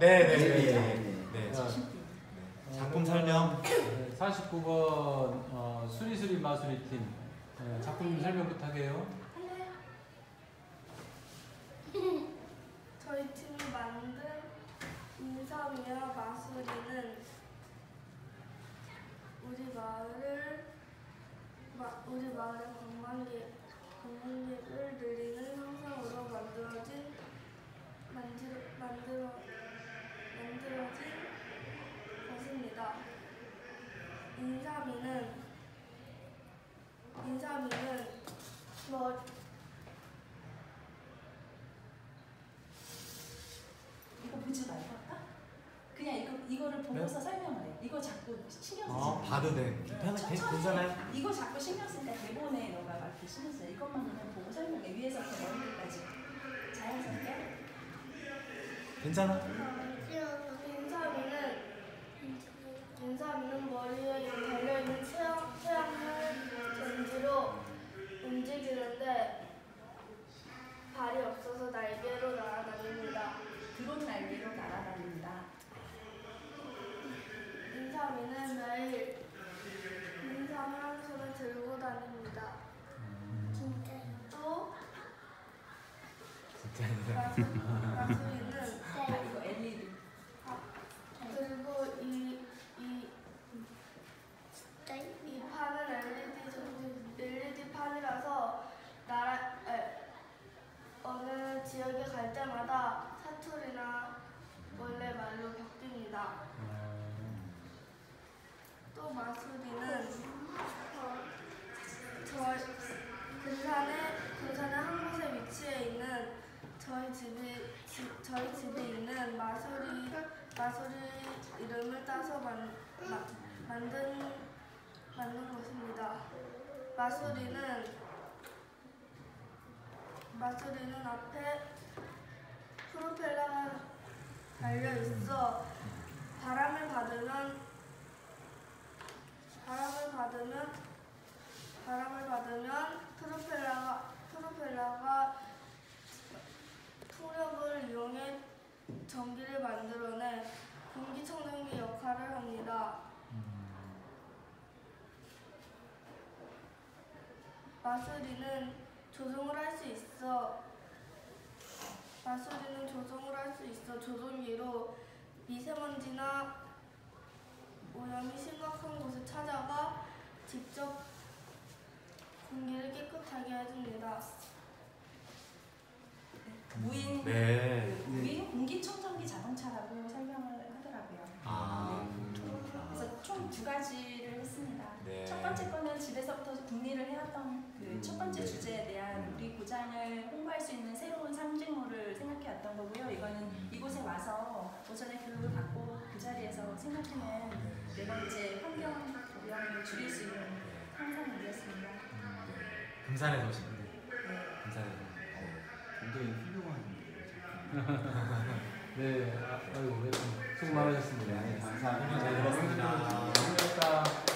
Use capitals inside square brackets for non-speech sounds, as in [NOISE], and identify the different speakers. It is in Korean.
Speaker 1: 네, 네,
Speaker 2: 네,
Speaker 1: 네.
Speaker 2: 네.
Speaker 1: 네.
Speaker 3: 자,
Speaker 1: 네. 작품 설명.
Speaker 3: 네, 49번 어, 수리수리 마수리 팀 네, 작품 설명 부탁해요. [LAUGHS]
Speaker 4: 저희 팀이 만든 인삼이와 마수리는 우리 마을을 마, 우리 마을의 관광객 관광객을 늘리는 형상으로 만들어진 만들 만들어 만들어진 것입니다. 인삼이는 인삼이는 뭐
Speaker 5: 이거 보지 말고 할까? 그냥 이거 이거를 보고서 설명을 해. 이거 자꾸 신경 쓰지
Speaker 1: 어,
Speaker 5: 마.
Speaker 1: 봐도 돼. 괜찮아,
Speaker 5: 천천히
Speaker 1: 괜찮아요?
Speaker 5: 해. 이거 자꾸 신경 쓰니까 대본에 너가 막 이렇게 신경 써. 이것만 그냥 보고 설명해. 위에서부터 머리끝까지 자연스럽게.
Speaker 1: 괜찮아?
Speaker 4: 인삼이는 인삼이는 머리에 달려있는 태양, 태양을 전지로 움직이는데 발이 없어서 날개로 날아다닙니다.
Speaker 5: 드론 날개로 날아다닙니다.
Speaker 4: 인삼이는 매일 인삼을 한 손에 들고 다닙니다. 또 마수, 마수리는
Speaker 5: 아, 이거 LED.
Speaker 4: 그리고 이, 이, 이 판은 LED, 전- LED 판이라서 나라, 에, 어느 지역에 갈 때마다 사투리나 원래 말로 바뀝니다. 또 어, 저 근산에 근산의 한 곳에 위치해 있는 저희 집이 집, 저희 집에 있는 마수리 마수리 이름을 따서 만, 마, 만든 만든 것입니다. 마수리는 마수리는 앞에 프로펠러가 달려 있어 바람을 받으면 바람을 받으면 바람을 받으면 프로펠러가 프로펠러가 풍력을 이용해 전기를 만들어내 공기청정기 역할을 합니다. 마수리는 조종을 할 수 있어 마수리는 조종을 할 수 있어 조종기로 미세먼지나 오염이 심각한 곳에 찾아가 직접 공기를 깨끗하게 해줍니다.
Speaker 5: 무인
Speaker 1: 네.
Speaker 5: 그 무인 공기청정기 자동차라고 설명을 하더라고요.
Speaker 1: 아,
Speaker 5: 그래서 총 두 가지를 했습니다.
Speaker 1: 네.
Speaker 5: 첫 번째 거는 집에서부터 국리를 해왔던 그 첫 번째 주제에 고장을 홍보할 수 있는 새로운 상징물을 생각해 왔던 거고요. 이거는 이곳에 와서 오전에 교육을 받고 그 자리에서 생각하는 네 번째 환경 오염을 줄일 수 있는 상상물이었습니다.
Speaker 1: 금산의 도시.
Speaker 5: 네.
Speaker 1: 금산의 도시.
Speaker 2: 굉장히 훌륭한
Speaker 3: 네, 아, 아이고, 네, 수고 많으셨습니다.
Speaker 2: 네, 감사합니다.
Speaker 1: 잘 들었습니다.
Speaker 3: 고생하셨습니다.